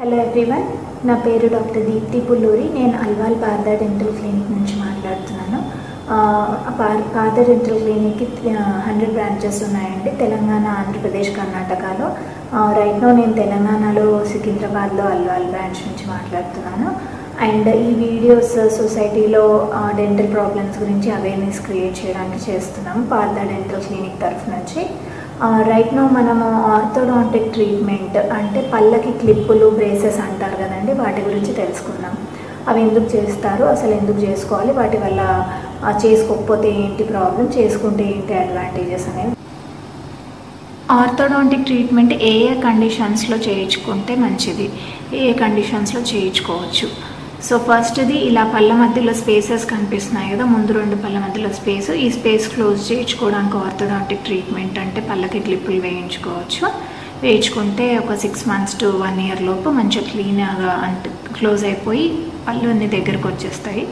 Hello everyone నా పేరు doctor Deepti Pulluri. నేను అల్వాల్ పార్ద డెంటల్ క్లినిక్ నుంచి మాట్లాడుతున్నాను. పార్ పార్ద డెంటల్ క్లినిక్కి హండ్రెడ్ బ్రాంచెస్ ఉన్నాయండి. తెలంగాణ ఆంధ్రప్రదేశ్ కర్ణాటకలో. రైట్ నో నేను తెలంగాణలో సికింద్రాబాద్లో అల్వాల్ బ్రాంచ్ నుంచి మాట్లాడుతున్నాను. అండ్ ఈ వీడియోస్ సొసైటీలో డెంటల్ ప్రాబ్లమ్స్ గురించి అవేర్నెస్ క్రియేట్ చేయడానికి చేస్తున్నాము పార్ద డెంటల్ క్లినిక్ తరఫు నుంచి. రైట్ నో మనము ఆర్థోడాంటిక్ ట్రీట్మెంట్ అంటే పళ్ళకి క్లిప్పులు బ్రేసెస్ అంటారు కదండి వాటి గురించి తెలుసుకుందాం. అవి ఎందుకు చేస్తారు అసలు ఎందుకు చేసుకోవాలి వాటి వల్ల చేసుకోకపోతే ఏంటి ప్రాబ్లం చేసుకుంటే ఏంటి అడ్వాంటేజెస్ అనేవి? ఆర్థోడాంటిక్ ట్రీట్మెంట్ ఏ ఏ కండిషన్స్లో చేయించుకుంటే మంచిది? ఏ ఏ కండిషన్స్లో చేయించుకోవచ్చు? సో ఫస్ట్ది ఇలా పళ్ళ మధ్యలో స్పేసెస్ కనిపిస్తున్నాయి కదా ముందు రెండు పళ్ళ మధ్యలో స్పేస్ ఈ స్పేస్ క్లోజ్ చేయించుకోవడానికి ఆర్థోడాంటిక్ ట్రీట్మెంట్ అంటే పళ్ళకి క్లిప్పులు వేయించుకోవచ్చు. వేయించుకుంటే ఒక six months to one year లోపు మంచిగా క్లీన్గా అంటే క్లోజ్ అయిపోయి పళ్ళు అన్ని దగ్గరకు వచ్చేస్తాయి.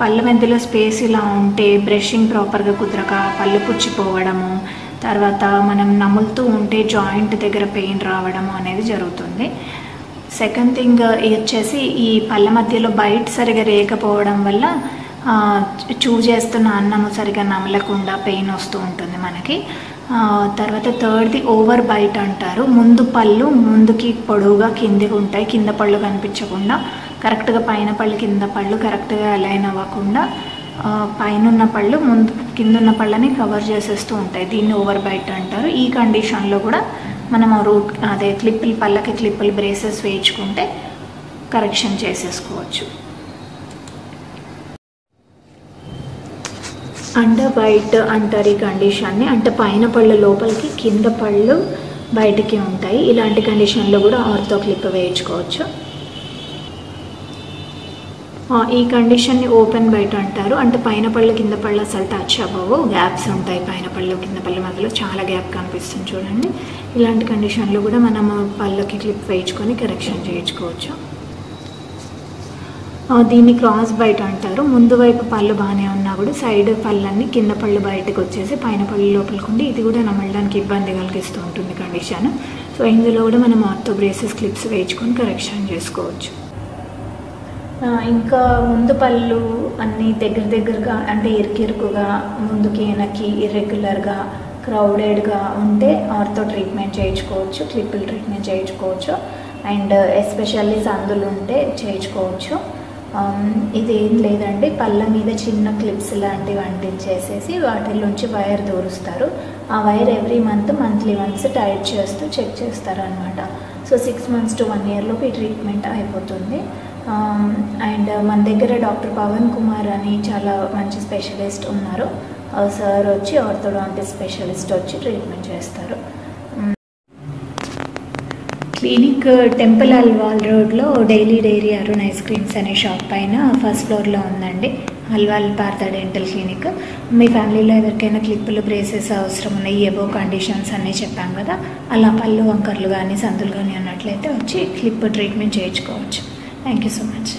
పళ్ళ మధ్యలో స్పేస్ ఇలా ఉంటే బ్రషింగ్ ప్రాపర్గా కుదరక పళ్ళు పుచ్చిపోవడము తర్వాత మనం నములుతూ ఉంటే జాయింట్ దగ్గర పెయిన్ రావడము అనేది జరుగుతుంది. సెకండ్ థింగ్ uh, వచ్చేసి ఈ పళ్ళ మధ్యలో బయట సరిగా రేకపోవడం వల్ల చూ చేస్తున్న అన్నము సరిగా నమలకుండా పెయిన్ వస్తూ ఉంటుంది మనకి. తర్వాత థర్డ్ది ఓవర్ బైట్ అంటారు. ముందు పళ్ళు ముందుకి పొడవుగా కిందికి ఉంటాయి. కింద పళ్ళు కనిపించకుండా కరెక్ట్గా పైన పళ్ళు కింద పళ్ళు కరెక్ట్గా అలైన్ అవ్వకుండా పైన ఉన్న పళ్ళు ముందు కింద ఉన్న పళ్ళని కవర్ చేసేస్తూ ఉంటాయి. దీన్ని ఓవర్ బైట్ అంటారు. ఈ కండిషన్లో కూడా మనం రూట్ అదే క్లిప్పులు పళ్ళకి క్లిప్పులు బ్రేసెస్ వేయించుకుంటే కరెక్షన్ చేసేసుకోవచ్చు. అండర్ బైట్ అంటారు ఈ కండిషన్ని. అంటే పైన పళ్ళు లోపలికి కింద పళ్ళు బయటికి ఉంటాయి. ఇలాంటి కండిషన్లో కూడా ఆర్థో క్లిప్ వేయించుకోవచ్చు. ఈ కండిషన్ని ఓపెన్ బయట అంటారు. అంటే పైన పళ్ళు కింద పళ్ళు అసలు టచ్ అవ్వవు. గ్యాప్స్ ఉంటాయి పైన పళ్ళు కింద పళ్ళ మధ్యలో. చాలా గ్యాప్ కనిపిస్తుంది చూడండి. ఇలాంటి కండిషన్లో కూడా మనం పళ్ళకి క్లిప్ వేయించుకొని కరెక్షన్ చేయించుకోవచ్చు. దీన్ని క్రాస్ బయట అంటారు. ముందు వైపు పళ్ళు బాగానే ఉన్నా కూడా సైడ్ పళ్ళన్నీ కింద పళ్ళు బయటకు వచ్చేసి పైన పళ్ళు లోపలికి ఉండి ఇది కూడా నమ్మడానికి ఇబ్బంది కలిగిస్తూ ఉంటుంది కండిషన్ సో ఇందులో కూడా మనం ఆర్థో బ్రేసెస్ క్లిప్స్ వేయించుకొని కరెక్షన్ చేసుకోవచ్చు. ఇంకా ముందు పళ్ళు అన్నీ దగ్గర దగ్గరగా అంటే ఇరుకిరుకుగా ముందుకి వెనక్కి ఇర్రెగ్యులర్గా క్రౌడెడ్గా ఉంటే ఆర్థో ట్రీట్మెంట్ చేయించుకోవచ్చు క్లిప్పుల్ ట్రీట్మెంట్ చేయించుకోవచ్చు. అండ్ ఎస్పెషల్లీ సందులు ఉంటే చేయించుకోవచ్చు. Um, ఇదేం లేదండి. పళ్ళ మీద చిన్న క్లిప్స్ లాంటివి అంటించేసేసి వాటిలోంచి వైర్ దూరుస్తారు. ఆ wire every month monthly once tight చేస్తూ చెక్ చేస్తారు అనమాట so six months to one ఇయర్లోపు ఈ ట్రీట్మెంట్ అయిపోతుంది. Um, అండ్ uh, మన దగ్గర డాక్టర్ పవన్ కుమార్ అని చాలా మంచి స్పెషలిస్ట్ ఉన్నారు. సార్ వచ్చి ఆర్థోడాంటిక్ స్పెషలిస్ట్ వచ్చి ట్రీట్మెంట్ చేస్తారు. Um, clinic uh, temple Alwal రోడ్లో daily dairy Arun ice creams అనే షాప్ పైన ఫస్ట్ ఫ్లోర్లో ఉందండి. Alwal Partha dental clinic. మీ ఫ్యామిలీలో ఎవరికైనా క్లిప్పులు బ్రేసెస్ అవసరం ఉన్నాయి ఏవో కండిషన్స్ అన్నీ చెప్పాం కదా అలా పళ్ళు వంకర్లు కానీ సందులు కానీ అన్నట్లయితే వచ్చి క్లిప్ ట్రీట్మెంట్ చేయించుకోవచ్చు. Thank you so much